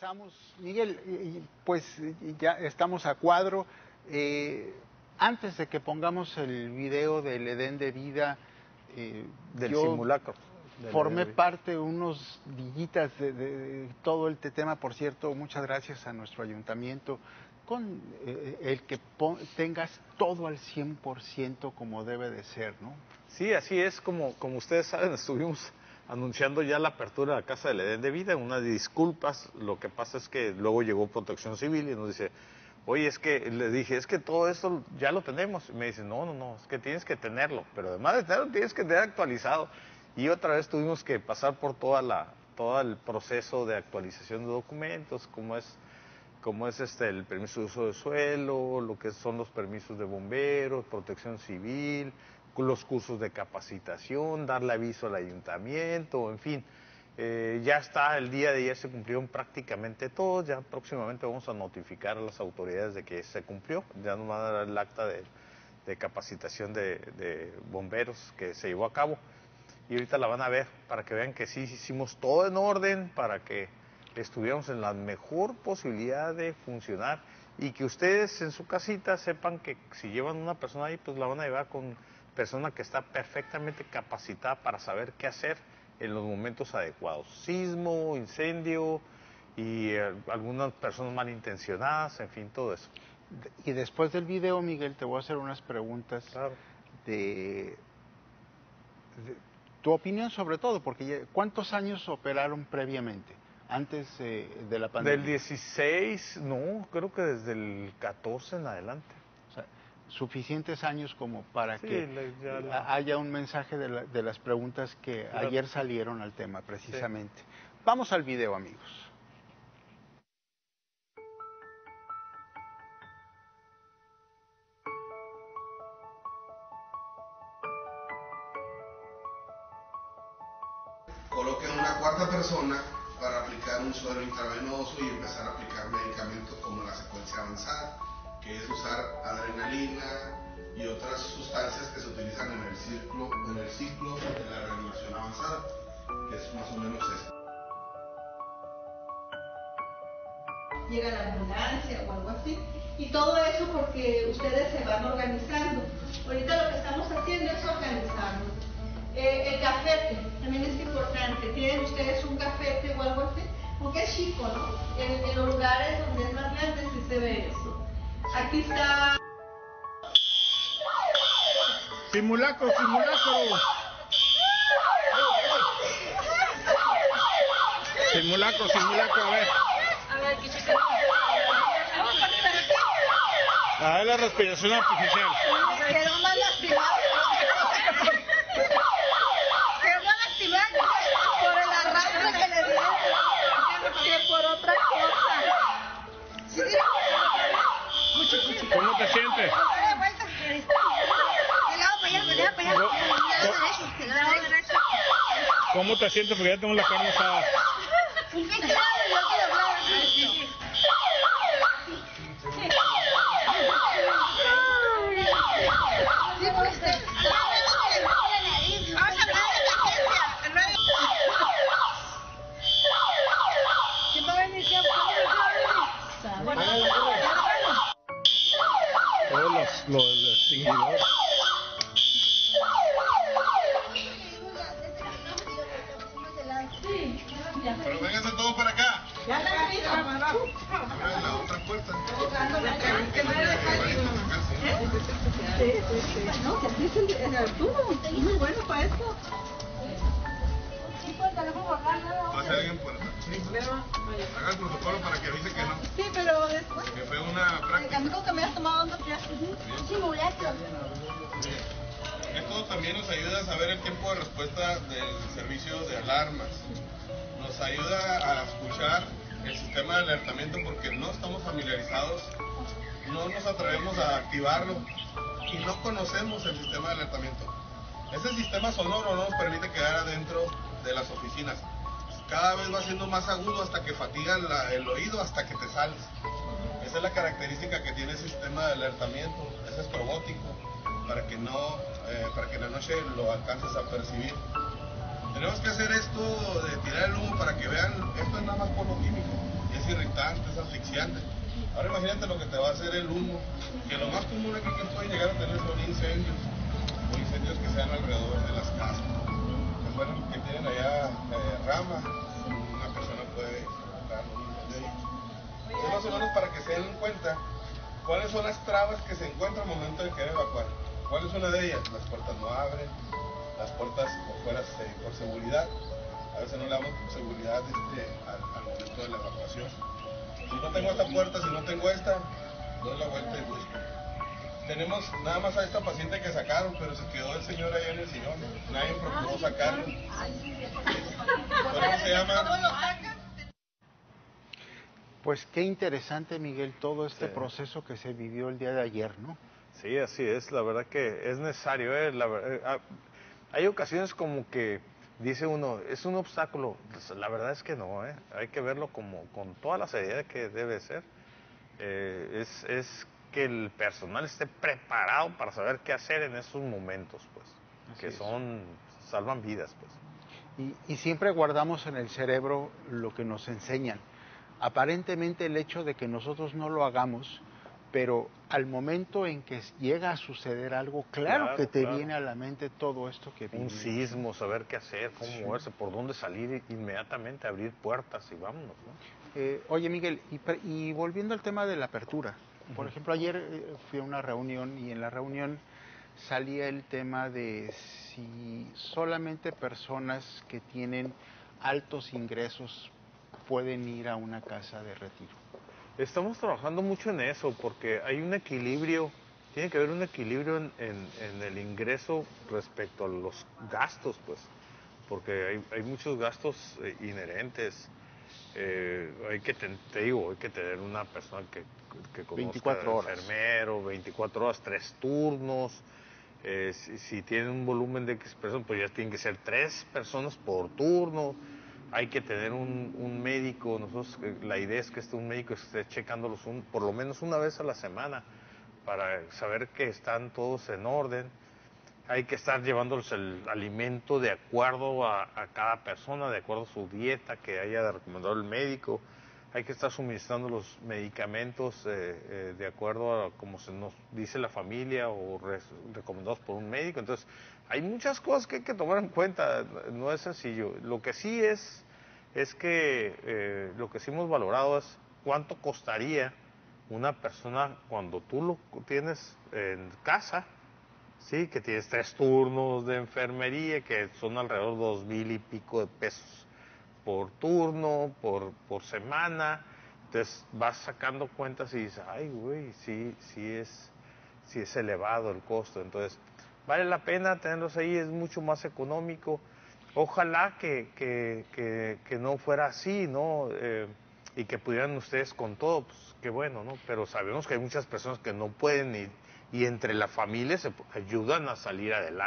regresamos. Miguel, pues ya estamos a cuadro. Eh, antes de que pongamos el video del Edén de vida, eh, del simulacro. Formé parte de unos dillitas de, todo el tema, por cierto, muchas gracias a nuestro ayuntamiento, con eh, el que tengas todo al 100% como debe de ser, ¿no? Sí, así es, como, como ustedes saben, estuvimos anunciando ya la apertura de la Casa del Edén de Vida, unas disculpas, lo que pasa es que luego llegó Protección Civil y nos dice, oye, es que le dije, es que todo esto ya lo tenemos. Y me dice, no, no, no, es que tienes que tenerlo, pero además de tenerlo tienes que tener actualizado. Y otra vez tuvimos que pasar por toda la, todo el proceso de actualización de documentos, como es, como es este, el permiso de uso de suelo, lo que son los permisos de bomberos, protección civil, los cursos de capacitación, darle aviso al ayuntamiento, en fin. Eh, ya está, el día de ayer se cumplieron prácticamente todos, ya próximamente vamos a notificar a las autoridades de que se cumplió, ya nos van a dar el acta de, capacitación de, bomberos que se llevó a cabo y ahorita la van a ver para que vean que sí hicimos todo en orden, para que estuviéramos en la mejor posibilidad de funcionar y que ustedes en su casita sepan que si llevan una persona ahí, pues la van a llevar con persona que está perfectamente capacitada para saber qué hacer en los momentos adecuados. Sismo, incendio y eh, algunas personas malintencionadas, en fin, todo eso. Y después del video, Miguel, te voy a hacer unas preguntas de, tu opinión sobre todo, porque ¿cuántos años operaron previamente? Antes eh, de la pandemia. Del 16, no, creo que desde el 14 en adelante suficientes años como para que haya un mensaje de, las preguntas que ayer salieron al tema precisamente. Vamos al video amigos. Coloquen una cuarta persona para aplicar un suero intravenoso y empezar a aplicar medicamentos como la secuencia avanzada que es usar adrenalina y otras sustancias que se utilizan en el ciclo, en el ciclo de la reanimación avanzada, que es más o menos esto. Llega la ambulancia o algo así, y todo eso porque ustedes se van organizando. Ahorita lo que estamos haciendo es organizarnos. Eh, el cafete también es importante. ¿Tienen ustedes un cafete o algo así? Porque es chico, ¿no? En, en los lugares donde es más grande sí se ve eso. Aquí está. Simulacro, simulacro. Simulacro, simulacro, a ver. A ver, ¿qué se A ver la respiración artificial. Quedó más lastimado. Te sientes? ¿Cómo te sientes? Porque ya tengo la carne. Pero vénganse todos para acá. Ya la otra puerta. Sí, sí, sí. No, que así es el, el Arturo. Muy bueno para esto. Pase alguien por acá. Haga el protocolo para que avise que no. Sí, pero después. Que fue una práctica. El amigo que me has tomado dos clases. Simulacro. Esto también nos ayuda a saber el tiempo de respuesta del servicio de alarmas nos ayuda a escuchar el sistema de alertamiento porque no estamos familiarizados, no nos atrevemos a activarlo y no conocemos el sistema de alertamiento. Ese sistema sonoro no nos permite quedar adentro de las oficinas. Cada vez va siendo más agudo hasta que fatiga el oído hasta que te sales. Esa es la característica que tiene el sistema de alertamiento. Ese es robótico para que no, eh, para que en la noche lo alcances a percibir. Tenemos que hacer esto de tirar el humo para que vean, esto es nada más por lo químico. Es irritante, es asfixiante. Ahora imagínate lo que te va a hacer el humo, que lo más común aquí que pueden llegar a tener son incendios, o incendios que sean alrededor de las casas. Allá eh, rama, una persona puede provocar un incendio ahí. Es más o menos para que se den cuenta cuáles son las trabas que se encuentran al momento de querer evacuar. ¿Cuál es una de ellas? Las puertas no abren, las puertas por por seguridad. A veces no le damos seguridad este, al, al momento de la evacuación. Si no tengo esta puerta, si no tengo esta, doy la vuelta y busco. Tenemos nada más a esta paciente que sacaron, pero se quedó el señor ahí en el sillón. Nadie procuró sacarlo. ¿Cómo se llama? Pues qué interesante, Miguel, todo este Sí. proceso que se vivió el día de ayer, ¿no? Sí, así es. La verdad que es necesario. ¿eh? La ver- eh, ah, hay ocasiones como que dice uno, es un obstáculo. Pues, La verdad es que no. ¿eh? Hay que verlo como con toda la seriedad que debe ser. Eh, es, es que el personal esté preparado para saber qué hacer en esos momentos, pues. Así que es. son, salvan vidas, pues. Y, y siempre guardamos en el cerebro lo que nos enseñan. Aparentemente el hecho de que nosotros no lo hagamos, pero al momento en que llega a suceder algo, claro, Claro, que te claro. viene a la mente todo esto que Un vivimos. sismo, saber qué hacer, cómo Sí. moverse, por dónde salir inmediatamente, abrir puertas y vámonos, ¿no? Eh, oye, Miguel, y, y volviendo al tema de la apertura, por ejemplo, ayer eh, fui a una reunión y en la reunión salía el tema de si solamente personas que tienen altos ingresos pueden ir a una casa de retiro. Estamos trabajando mucho en eso porque hay un equilibrio, tiene que haber un equilibrio en, en- en el ingreso respecto a los gastos, pues, porque hay, hay muchos gastos eh, inherentes. Eh, hay que, ten- te digo, hay que tener una persona que, que conozca 24 horas. enfermero, 24 horas, tres turnos. Eh, si, si tienen un volumen de X personas, pues ya tienen que ser tres personas por turno. Hay que tener un, un médico. Nosotros, eh, la idea es que esté un médico esté checándolos un- por lo menos una vez a la semana para saber que están todos en orden. Hay que estar llevándoles el alimento de acuerdo a, a cada persona, de acuerdo a su dieta que haya recomendado el médico. Hay que estar suministrando los medicamentos eh, eh, de acuerdo a como se nos dice la familia o recomendados por un médico. Entonces, hay muchas cosas que hay que tomar en cuenta. No es sencillo. Lo que sí es, es que eh, lo que sí hemos valorado es cuánto costaría una persona cuando tú lo tienes en casa, sí, que tienes tres turnos de enfermería, que son alrededor de dos mil y pico de pesos por turno, por, por semana. Entonces vas sacando cuentas y dices, ay, güey, sí, sí es, sí es elevado el costo. Entonces, vale la pena tenerlos ahí, es mucho más económico. Ojalá que, que, que, no fuera así, ¿no? Eh, y que pudieran ustedes con todo, pues qué bueno, ¿no? Pero sabemos que hay muchas personas que no pueden y entre la familia se ayudan a salir adelante.